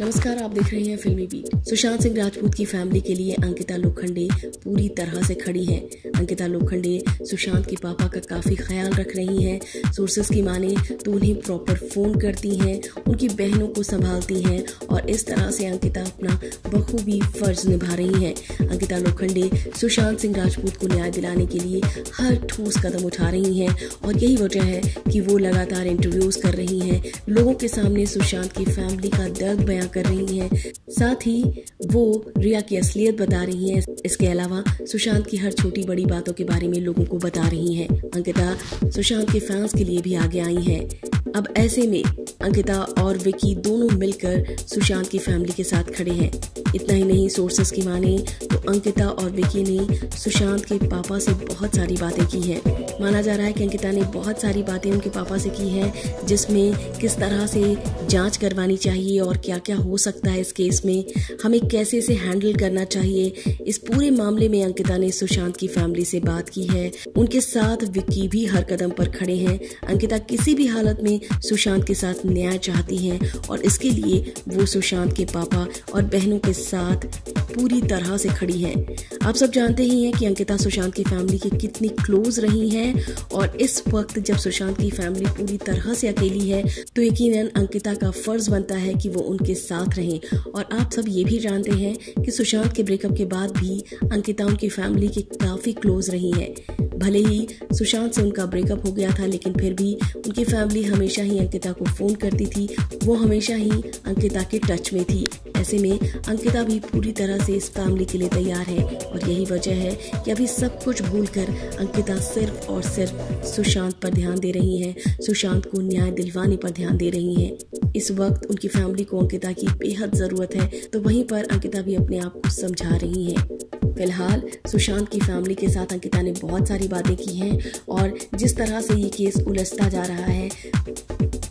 नमस्कार, आप देख रहे हैं फिल्मी बीट। सुशांत सिंह राजपूत की फैमिली के लिए अंकिता लोखंडे पूरी तरह से खड़ी हैं। अंकिता लोखंडे सुशांत के पापा का काफ़ी ख्याल रख रही हैं। सोर्सेस की माने तो उन्हें प्रॉपर फ़ोन करती हैं, उनकी बहनों को संभालती हैं और इस तरह से अंकिता अपना बखूबी फ़र्ज़ निभा रही हैं। अंकिता लोखंडे सुशांत सिंह राजपूत को न्याय दिलाने के लिए हर ठोस कदम उठा रही हैं और यही वजह है कि वो लगातार इंटरव्यूज़ कर रही हैं। लोगों के सामने सुशांत की फैमिली का दर्द बयां कर रही हैं। साथ ही वो रिया की असलियत बता रही हैं। इसके अलावा सुशांत की हर छोटी बड़ी बातों के बारे में लोगों को बता रही हैं। अंकिता सुशांत के फैंस के लिए भी आगे आई हैं। अब ऐसे में अंकिता और विकी दोनों मिलकर सुशांत की फैमिली के साथ खड़े हैं। इतना ही नहीं सोर्सेस की माने तो अंकिता और विकी ने सुशांत के पापा से बहुत सारी बातें की हैं। माना जा रहा है कि अंकिता ने बहुत सारी बातें उनके पापा से की हैं, जिसमें किस तरह से जाँच करवानी चाहिए और क्या क्या हो सकता है इस केस में, हमें कैसे इसे हैंडल करना चाहिए। इस पूरे मामले में अंकिता ने सुशांत की फैमिली से बात की है। उनके साथ विक्की भी हर कदम पर खड़े हैं। अंकिता किसी भी हालत में सुशांत के साथ न्याय चाहती हैं और इसके लिए वो सुशांत के पापा और बहनों के साथ पूरी तरह से खड़ी है। आप सब जानते ही हैं कि अंकिता सुशांत की फैमिली की कितनी क्लोज रही हैं और इस वक्त जब सुशांत की फैमिली पूरी तरह से अकेली है तो यकीनन अंकिता का फ़र्ज़ बनता है कि वो उनके साथ रहें। और आप सब ये भी जानते हैं कि सुशांत के ब्रेकअप के बाद भी अंकिता उनकी फैमिली की काफ़ी क्लोज रही है। भले ही सुशांत से उनका ब्रेकअप हो गया था, लेकिन फिर भी उनकी फैमिली हमेशा ही अंकिता को फ़ोन करती थी। वो हमेशा ही अंकिता के टच में थी। ऐसे में अंकिता भी पूरी तरह से इस फैमिली के लिए तैयार है और यही वजह है कि अभी सब कुछ भूलकर अंकिता सिर्फ़ और सिर्फ़ सुशांत पर ध्यान दे रही है। सुशांत को न्याय दिलवाने पर ध्यान दे रही है। इस वक्त उनकी फैमिली को अंकिता की बेहद ज़रूरत है तो वहीं पर अंकिता भी अपने आप को समझा रही है। फ़िलहाल, सुशांत की फैमिली के साथ अंकिता ने बहुत सारी बातें की हैं और जिस तरह से ये केस उलझता जा रहा है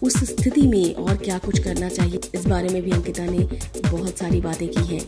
उस स्थिति में और क्या कुछ करना चाहिए? इस बारे में भी अंकिता ने बहुत सारी बातें की हैं।